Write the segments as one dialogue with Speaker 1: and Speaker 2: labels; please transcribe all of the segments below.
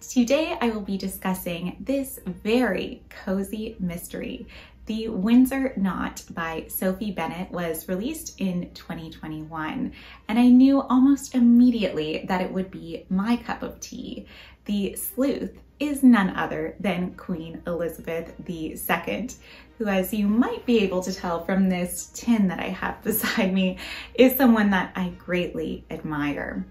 Speaker 1: Today I will be discussing this very cozy mystery. The Windsor Knot by Sophie Bennett was released in 2021, and I knew almost immediately that it would be my cup of tea. The sleuth is none other than Queen Elizabeth II, who, as you might be able to tell from this tin that I have beside me, is someone that I greatly admire.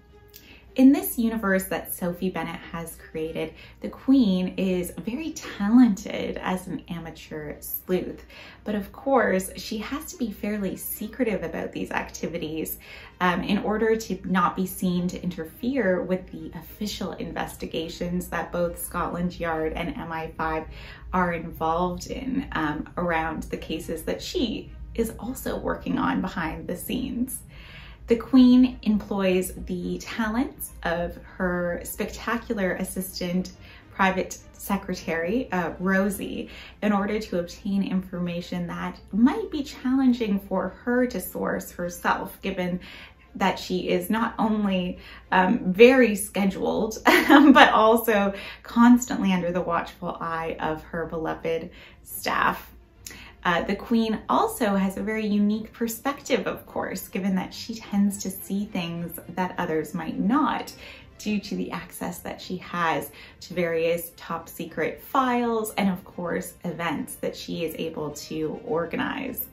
Speaker 1: In this universe that Sophie Bennett has created, the Queen is very talented as an amateur sleuth. But of course, she has to be fairly secretive about these activities um, in order to not be seen to interfere with the official investigations that both Scotland Yard and MI5 are involved in um, around the cases that she is also working on behind the scenes. The Queen employs the talents of her spectacular assistant private secretary, uh, Rosie, in order to obtain information that might be challenging for her to source herself, given that she is not only um, very scheduled, but also constantly under the watchful eye of her beloved staff. Uh, the queen also has a very unique perspective, of course, given that she tends to see things that others might not due to the access that she has to various top secret files and of course events that she is able to organize.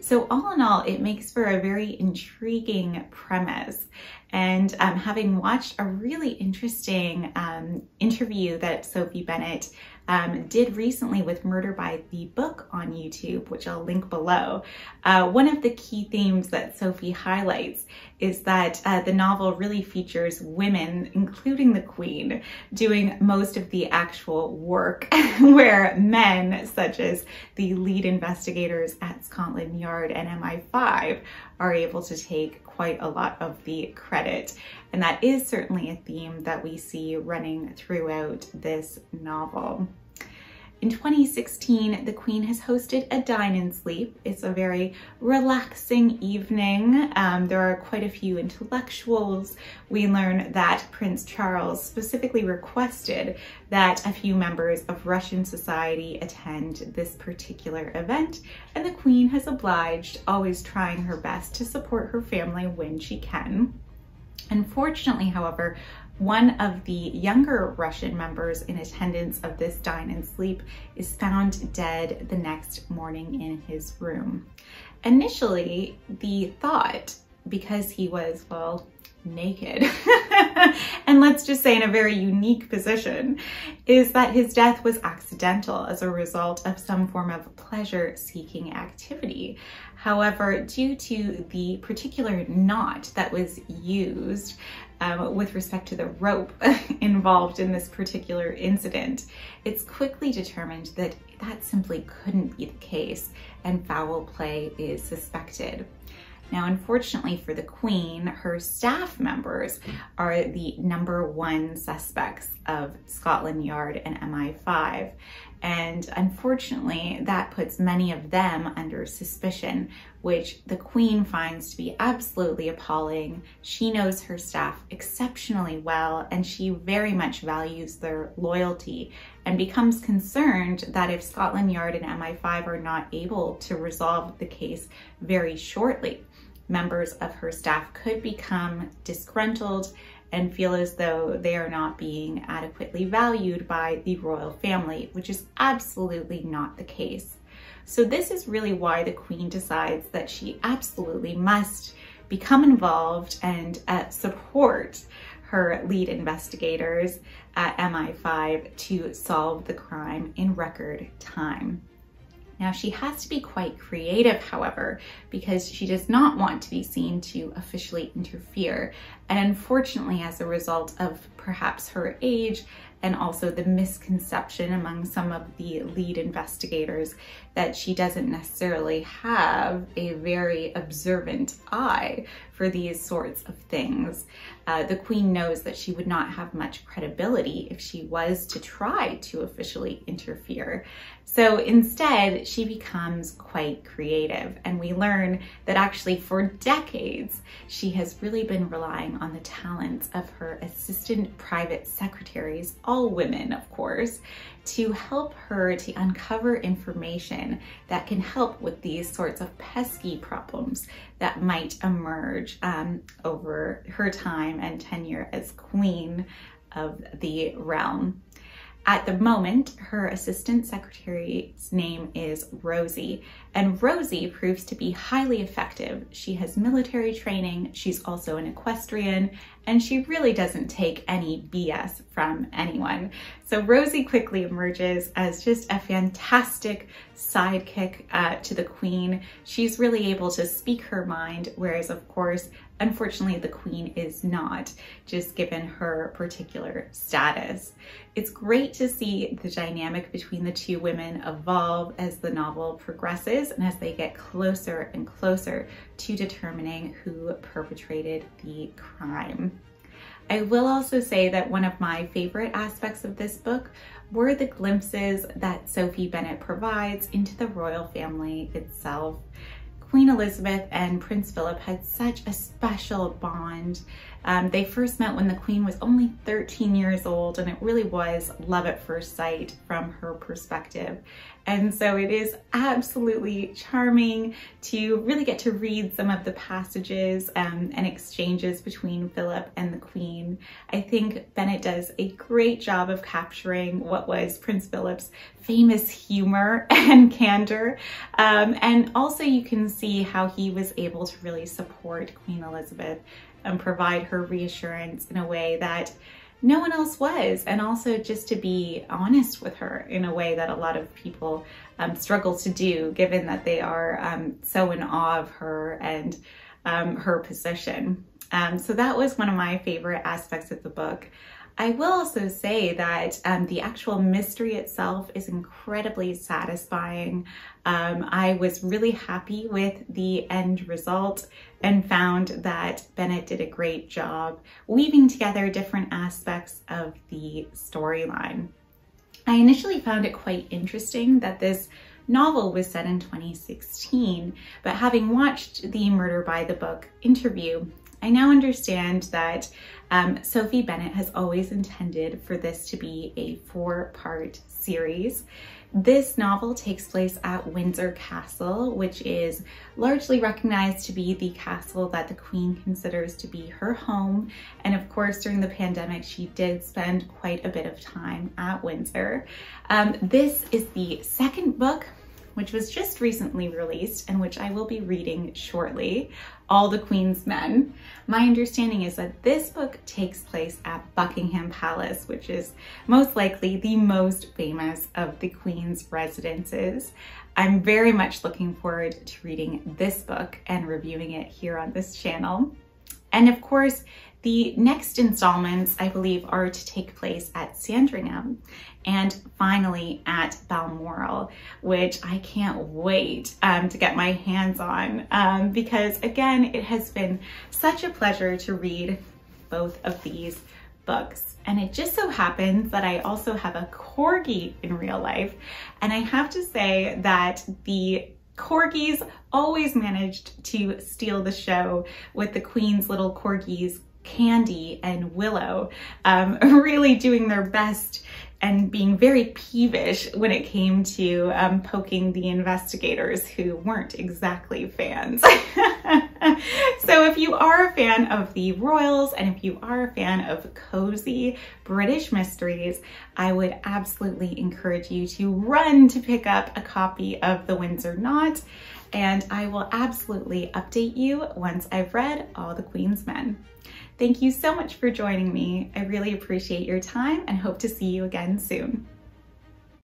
Speaker 1: So all in all, it makes for a very intriguing premise. And um, having watched a really interesting um, interview that Sophie Bennett um, did recently with Murder by the Book on YouTube, which I'll link below. Uh, one of the key themes that Sophie highlights is that uh, the novel really features women, including the Queen, doing most of the actual work, where men, such as the lead investigators at Scotland Yard and MI5, are able to take quite a lot of the credit. And that is certainly a theme that we see running throughout this novel. In 2016, the Queen has hosted a dine and sleep. It's a very relaxing evening. Um, there are quite a few intellectuals. We learn that Prince Charles specifically requested that a few members of Russian society attend this particular event, and the Queen has obliged, always trying her best to support her family when she can. Unfortunately, however, one of the younger Russian members in attendance of this dine and sleep is found dead the next morning in his room. Initially, the thought, because he was, well, naked, and let's just say in a very unique position, is that his death was accidental as a result of some form of pleasure seeking activity. However, due to the particular knot that was used um, with respect to the rope involved in this particular incident, it's quickly determined that that simply couldn't be the case and foul play is suspected. Now, unfortunately for the Queen, her staff members are the number one suspects of Scotland Yard and MI5. And unfortunately, that puts many of them under suspicion, which the Queen finds to be absolutely appalling. She knows her staff exceptionally well, and she very much values their loyalty and becomes concerned that if Scotland Yard and MI5 are not able to resolve the case very shortly, members of her staff could become disgruntled and feel as though they are not being adequately valued by the royal family, which is absolutely not the case. So this is really why the queen decides that she absolutely must become involved and uh, support her lead investigators at MI5 to solve the crime in record time. Now she has to be quite creative, however, because she does not want to be seen to officially interfere. And unfortunately, as a result of perhaps her age and also the misconception among some of the lead investigators that she doesn't necessarily have a very observant eye for these sorts of things. Uh, the queen knows that she would not have much credibility if she was to try to officially interfere. So instead, she becomes quite creative and we learn that actually for decades, she has really been relying on the talents of her assistant private secretaries, all women, of course, to help her to uncover information that can help with these sorts of pesky problems that might emerge um, over her time and tenure as queen of the realm. At the moment, her assistant secretary's name is Rosie, and Rosie proves to be highly effective. She has military training, she's also an equestrian, and she really doesn't take any BS from anyone. So Rosie quickly emerges as just a fantastic sidekick uh, to the queen. She's really able to speak her mind, whereas of course, unfortunately the queen is not, just given her particular status. It's great to see the dynamic between the two women evolve as the novel progresses and as they get closer and closer to determining who perpetrated the crime. I will also say that one of my favorite aspects of this book were the glimpses that Sophie Bennett provides into the royal family itself. Queen Elizabeth and Prince Philip had such a special bond. Um, they first met when the Queen was only 13 years old, and it really was love at first sight from her perspective. And so it is absolutely charming to really get to read some of the passages um, and exchanges between Philip and the Queen. I think Bennett does a great job of capturing what was Prince Philip's famous humor and candor. Um, and also you can see how he was able to really support Queen Elizabeth and provide her reassurance in a way that no one else was. And also just to be honest with her in a way that a lot of people um, struggle to do, given that they are um, so in awe of her and um, her position. Um, so that was one of my favorite aspects of the book. I will also say that um, the actual mystery itself is incredibly satisfying. Um, I was really happy with the end result and found that Bennett did a great job weaving together different aspects of the storyline. I initially found it quite interesting that this novel was set in 2016, but having watched the Murder by the Book interview, I now understand that um, Sophie Bennett has always intended for this to be a four-part series. This novel takes place at Windsor Castle, which is largely recognized to be the castle that the Queen considers to be her home. And of course, during the pandemic, she did spend quite a bit of time at Windsor. Um, this is the second book which was just recently released and which I will be reading shortly, All the Queen's Men. My understanding is that this book takes place at Buckingham Palace, which is most likely the most famous of the Queen's residences. I'm very much looking forward to reading this book and reviewing it here on this channel. And of course, the next installments, I believe, are to take place at Sandringham and finally at Balmoral, which I can't wait um, to get my hands on um, because, again, it has been such a pleasure to read both of these books. And it just so happens that I also have a corgi in real life. And I have to say that the corgis always managed to steal the show with the Queen's little corgis Candy and Willow um, really doing their best and being very peevish when it came to um, poking the investigators who weren't exactly fans. so if you are a fan of the Royals and if you are a fan of cozy British mysteries, I would absolutely encourage you to run to pick up a copy of The Windsor Knot and I will absolutely update you once I've read All the Queen's Men. Thank you so much for joining me. I really appreciate your time and hope to see you again soon.